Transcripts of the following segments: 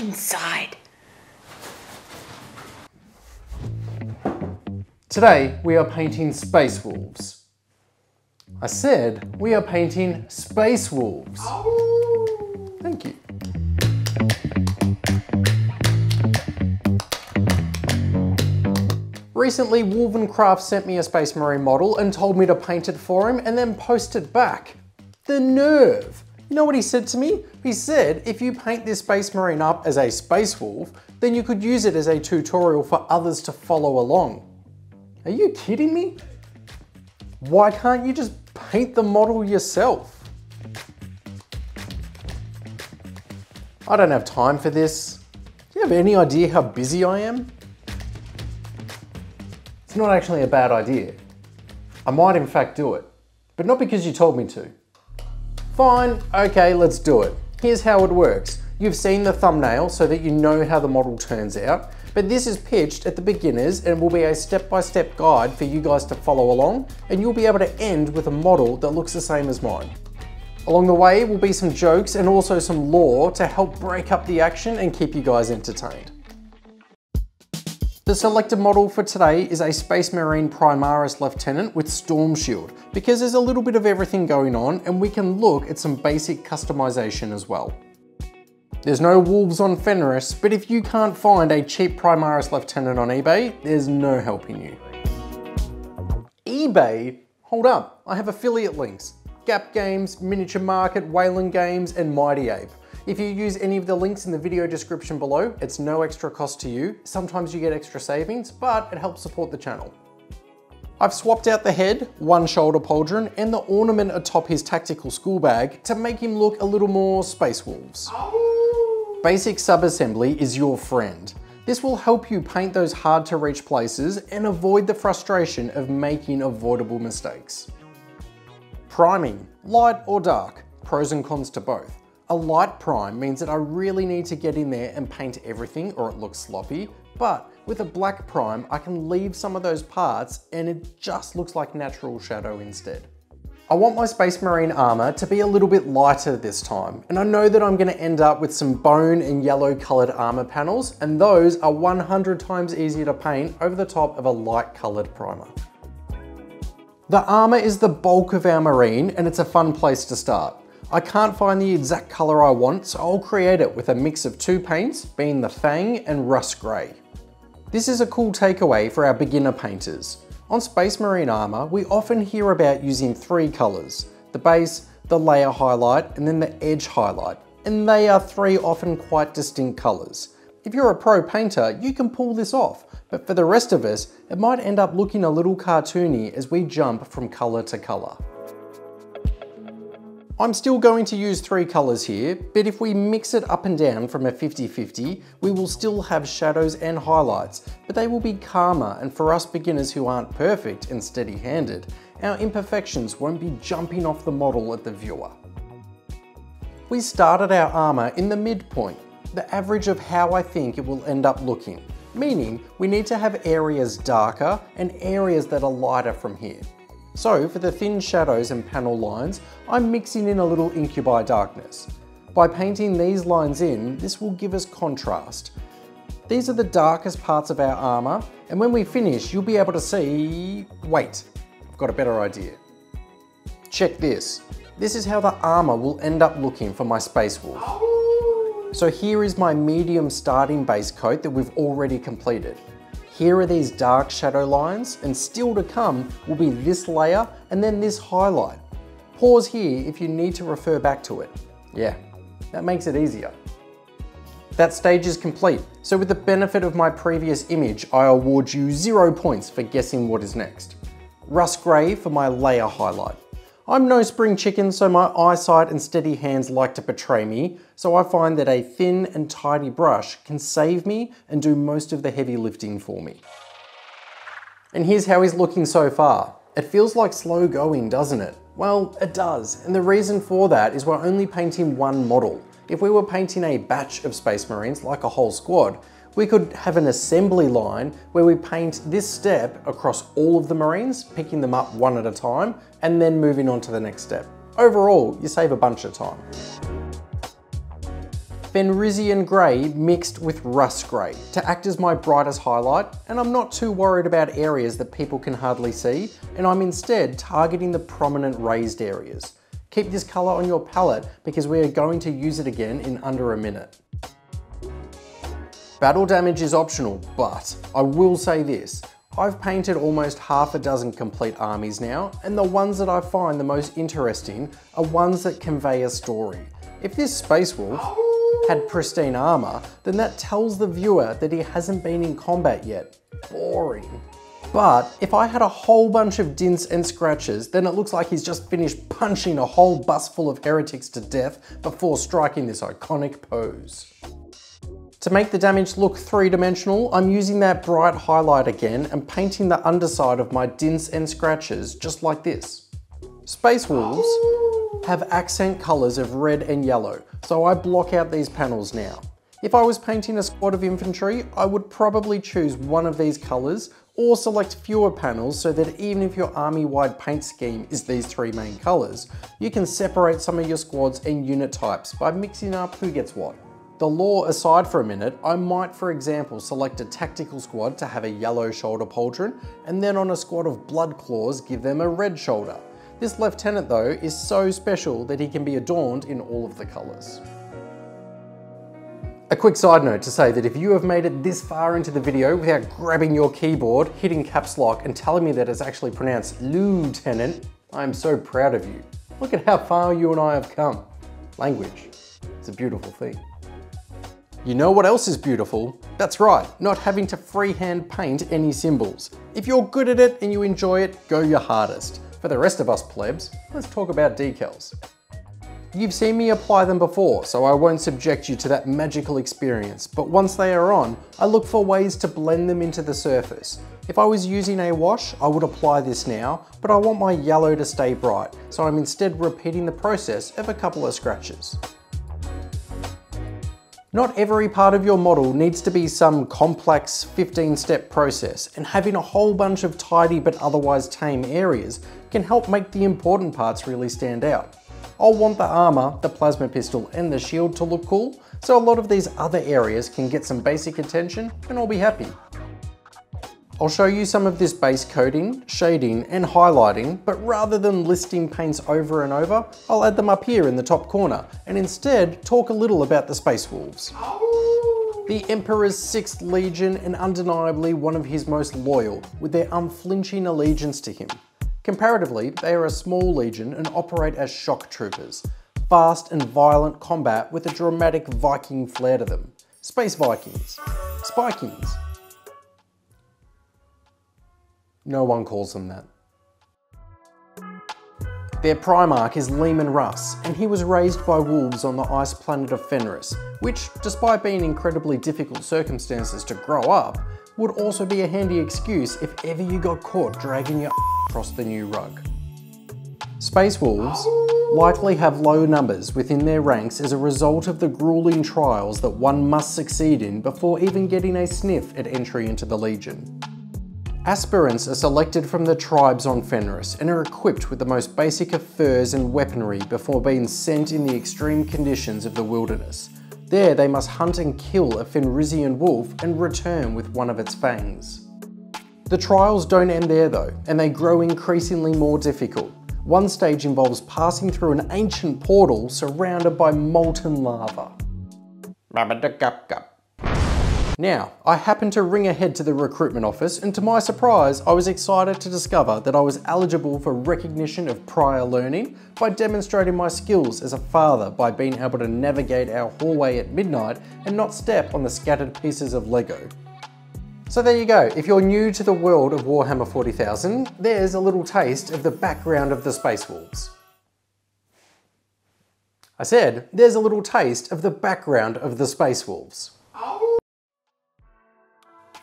inside. Today we are painting Space Wolves. I said we are painting Space Wolves. Thank you. Recently, Wolvencraft sent me a Space Marine model and told me to paint it for him and then post it back. The nerve! You know what he said to me? He said if you paint this Space Marine up as a Space Wolf, then you could use it as a tutorial for others to follow along. Are you kidding me? Why can't you just paint the model yourself? I don't have time for this. Do you have any idea how busy I am? It's not actually a bad idea. I might in fact do it, but not because you told me to. Fine, okay, let's do it. Here's how it works. You've seen the thumbnail so that you know how the model turns out, but this is pitched at the beginners and will be a step-by-step -step guide for you guys to follow along, and you'll be able to end with a model that looks the same as mine. Along the way will be some jokes and also some lore to help break up the action and keep you guys entertained. The selected model for today is a Space Marine Primaris Lieutenant with Storm Shield, because there's a little bit of everything going on and we can look at some basic customization as well. There's no wolves on Fenris, but if you can't find a cheap Primaris Lieutenant on eBay, there's no helping you. eBay? Hold up, I have affiliate links. Gap Games, Miniature Market, Wayland Games, and Mighty Ape. If you use any of the links in the video description below, it's no extra cost to you. Sometimes you get extra savings, but it helps support the channel. I've swapped out the head, one shoulder pauldron, and the ornament atop his tactical school bag to make him look a little more Space Wolves. Basic subassembly is your friend. This will help you paint those hard to reach places and avoid the frustration of making avoidable mistakes. Priming, light or dark, pros and cons to both. A light prime means that I really need to get in there and paint everything or it looks sloppy, but with a black prime, I can leave some of those parts and it just looks like natural shadow instead. I want my Space Marine armor to be a little bit lighter this time, and I know that I'm gonna end up with some bone and yellow colored armor panels, and those are 100 times easier to paint over the top of a light colored primer. The armor is the bulk of our Marine, and it's a fun place to start. I can't find the exact color I want, so I'll create it with a mix of two paints, being the Fang and Russ Grey. This is a cool takeaway for our beginner painters. On Space Marine armor, we often hear about using three colors, the base, the layer highlight, and then the edge highlight, and they are three often quite distinct colors. If you're a pro painter, you can pull this off, but for the rest of us, it might end up looking a little cartoony as we jump from color to color. I'm still going to use three colors here, but if we mix it up and down from a 50-50, we will still have shadows and highlights, but they will be calmer and for us beginners who aren't perfect and steady-handed, our imperfections won't be jumping off the model at the viewer. We started our armor in the midpoint, the average of how I think it will end up looking, meaning we need to have areas darker and areas that are lighter from here. So for the thin shadows and panel lines, I'm mixing in a little incubi darkness. By painting these lines in, this will give us contrast. These are the darkest parts of our armour, and when we finish, you'll be able to see... Wait, I've got a better idea. Check this. This is how the armour will end up looking for my Space Wolf. So here is my medium starting base coat that we've already completed. Here are these dark shadow lines and still to come will be this layer and then this highlight. Pause here if you need to refer back to it. Yeah, that makes it easier. That stage is complete, so with the benefit of my previous image, I award you zero points for guessing what is next. Russ grey for my layer highlight. I'm no spring chicken, so my eyesight and steady hands like to betray me, so I find that a thin and tidy brush can save me and do most of the heavy lifting for me. And here's how he's looking so far. It feels like slow going, doesn't it? Well, it does, and the reason for that is we're only painting one model. If we were painting a batch of Space Marines, like a whole squad, we could have an assembly line where we paint this step across all of the Marines, picking them up one at a time, and then moving on to the next step. Overall, you save a bunch of time. Fenrisian Grey mixed with Russ Grey to act as my brightest highlight and I'm not too worried about areas that people can hardly see and I'm instead targeting the prominent raised areas. Keep this colour on your palette because we are going to use it again in under a minute. Battle damage is optional, but I will say this, I've painted almost half a dozen complete armies now, and the ones that I find the most interesting are ones that convey a story. If this Space Wolf had pristine armor, then that tells the viewer that he hasn't been in combat yet. Boring. But if I had a whole bunch of dints and scratches, then it looks like he's just finished punching a whole bus full of heretics to death before striking this iconic pose. To make the damage look three-dimensional, I'm using that bright highlight again and painting the underside of my dints and scratches just like this. Space Wolves have accent colours of red and yellow, so I block out these panels now. If I was painting a squad of infantry, I would probably choose one of these colours or select fewer panels so that even if your army-wide paint scheme is these three main colours, you can separate some of your squads and unit types by mixing up who gets what. The lore aside for a minute, I might for example select a tactical squad to have a yellow shoulder pauldron and then on a squad of blood claws give them a red shoulder. This lieutenant though is so special that he can be adorned in all of the colours. A quick side note to say that if you have made it this far into the video without grabbing your keyboard, hitting caps lock and telling me that it's actually pronounced lieutenant, I am so proud of you. Look at how far you and I have come. Language, it's a beautiful thing. You know what else is beautiful? That's right, not having to freehand paint any symbols. If you're good at it and you enjoy it, go your hardest. For the rest of us plebs, let's talk about decals. You've seen me apply them before, so I won't subject you to that magical experience, but once they are on, I look for ways to blend them into the surface. If I was using a wash, I would apply this now, but I want my yellow to stay bright, so I'm instead repeating the process of a couple of scratches. Not every part of your model needs to be some complex 15 step process and having a whole bunch of tidy but otherwise tame areas can help make the important parts really stand out. I'll want the armor, the plasma pistol and the shield to look cool, so a lot of these other areas can get some basic attention and I'll be happy. I'll show you some of this base coating, shading and highlighting, but rather than listing paints over and over, I'll add them up here in the top corner and instead talk a little about the Space Wolves. The Emperor's 6th Legion and undeniably one of his most loyal, with their unflinching allegiance to him. Comparatively, they are a small legion and operate as shock troopers, fast and violent combat with a dramatic Viking flair to them. Space Vikings, Spikings, no one calls them that. Their Primarch is Leman Russ, and he was raised by wolves on the ice planet of Fenris, which, despite being incredibly difficult circumstances to grow up, would also be a handy excuse if ever you got caught dragging your across the new rug. Space Wolves likely have low numbers within their ranks as a result of the grueling trials that one must succeed in before even getting a sniff at entry into the Legion. Aspirants are selected from the tribes on Fenris and are equipped with the most basic of furs and weaponry before being sent in the extreme conditions of the wilderness. There they must hunt and kill a Fenrisian wolf and return with one of its fangs. The trials don't end there though, and they grow increasingly more difficult. One stage involves passing through an ancient portal surrounded by molten lava. Now, I happened to ring ahead to the recruitment office and to my surprise, I was excited to discover that I was eligible for recognition of prior learning by demonstrating my skills as a father by being able to navigate our hallway at midnight and not step on the scattered pieces of Lego. So there you go, if you're new to the world of Warhammer 40,000, there's a little taste of the background of the Space Wolves. I said, there's a little taste of the background of the Space Wolves.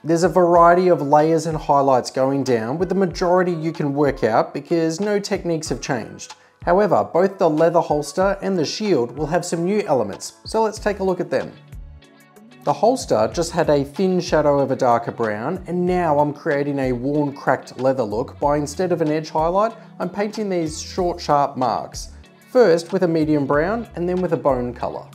There's a variety of layers and highlights going down with the majority you can work out because no techniques have changed. However, both the leather holster and the shield will have some new elements, so let's take a look at them. The holster just had a thin shadow of a darker brown, and now I'm creating a worn cracked leather look by instead of an edge highlight, I'm painting these short sharp marks. First with a medium brown and then with a bone colour.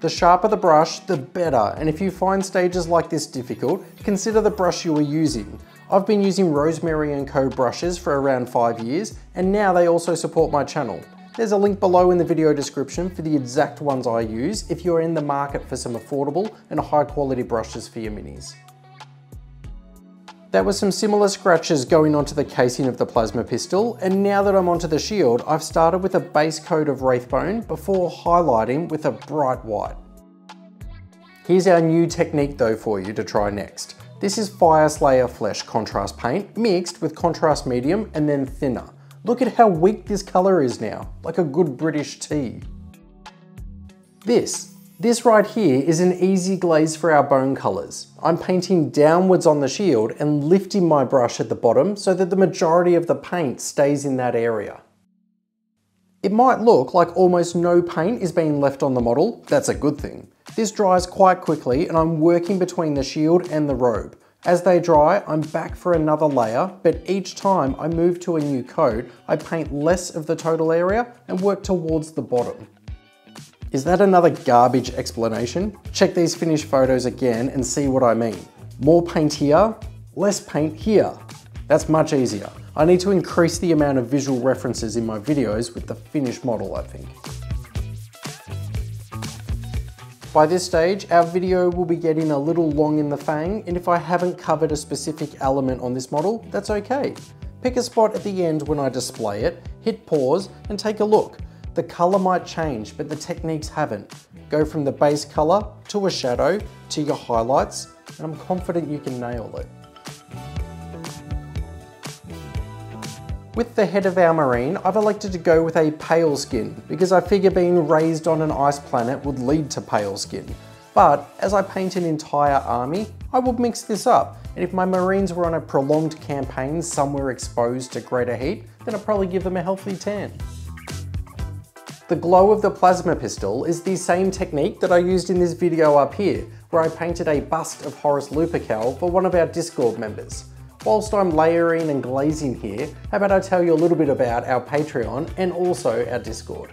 The sharper the brush, the better, and if you find stages like this difficult, consider the brush you are using. I've been using Rosemary & Co brushes for around 5 years, and now they also support my channel. There's a link below in the video description for the exact ones I use if you're in the market for some affordable and high quality brushes for your minis. There were some similar scratches going onto the casing of the plasma pistol, and now that I'm onto the shield, I've started with a base coat of Wraithbone before highlighting with a bright white. Here's our new technique though for you to try next. This is Fyreslayer Flesh contrast paint mixed with contrast medium and then thinner. Look at how weak this colour is now, like a good British tea. This this right here is an easy glaze for our bone colours. I'm painting downwards on the shield and lifting my brush at the bottom so that the majority of the paint stays in that area. It might look like almost no paint is being left on the model, that's a good thing. This dries quite quickly and I'm working between the shield and the robe. As they dry, I'm back for another layer, but each time I move to a new coat, I paint less of the total area and work towards the bottom. Is that another garbage explanation? Check these finished photos again and see what I mean. More paint here, less paint here. That's much easier. I need to increase the amount of visual references in my videos with the finished model, I think. By this stage, our video will be getting a little long in the fang, and if I haven't covered a specific element on this model, that's okay. Pick a spot at the end when I display it, hit pause, and take a look. The color might change, but the techniques haven't. Go from the base color to a shadow to your highlights, and I'm confident you can nail it. With the head of our marine, I've elected to go with a pale skin because I figure being raised on an ice planet would lead to pale skin. But as I paint an entire army, I will mix this up. And if my marines were on a prolonged campaign somewhere exposed to greater heat, then I'd probably give them a healthy tan. The glow of the plasma pistol is the same technique that I used in this video up here, where I painted a bust of Horus Lupercal for one of our Discord members. Whilst I'm layering and glazing here, how about I tell you a little bit about our Patreon and also our Discord.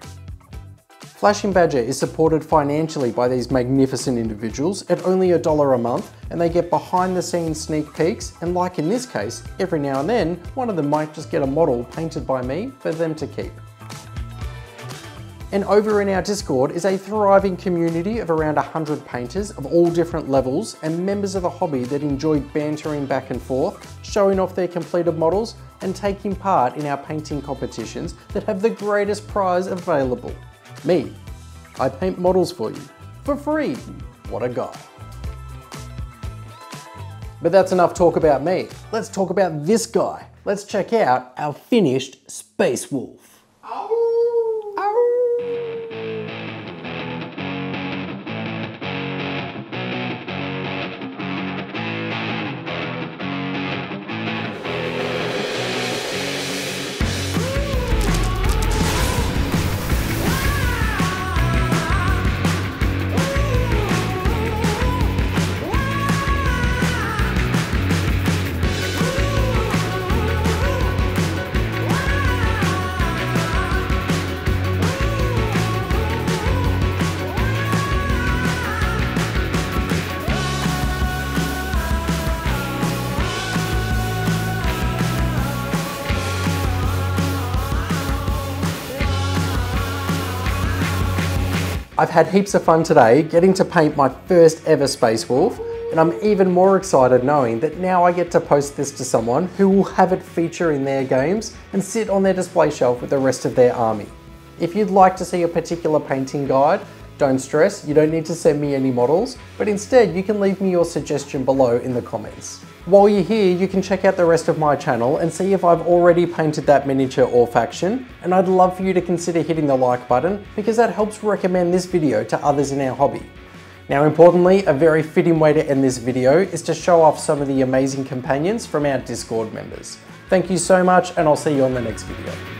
Flashing Badger is supported financially by these magnificent individuals at only a dollar a month and they get behind the scenes sneak peeks and like in this case, every now and then, one of them might just get a model painted by me for them to keep. And over in our Discord is a thriving community of around 100 painters of all different levels and members of the hobby that enjoy bantering back and forth, showing off their completed models and taking part in our painting competitions that have the greatest prize available. Me. I paint models for you. For free. What a guy. But that's enough talk about me. Let's talk about this guy. Let's check out our finished Space Wolf. Oh. I've had heaps of fun today getting to paint my first ever Space Wolf and I'm even more excited knowing that now I get to post this to someone who will have it feature in their games and sit on their display shelf with the rest of their army. If you'd like to see a particular painting guide, don't stress, you don't need to send me any models, but instead you can leave me your suggestion below in the comments. While you're here, you can check out the rest of my channel and see if I've already painted that miniature or faction, and I'd love for you to consider hitting the like button because that helps recommend this video to others in our hobby. Now importantly, a very fitting way to end this video is to show off some of the amazing companions from our Discord members. Thank you so much and I'll see you on the next video.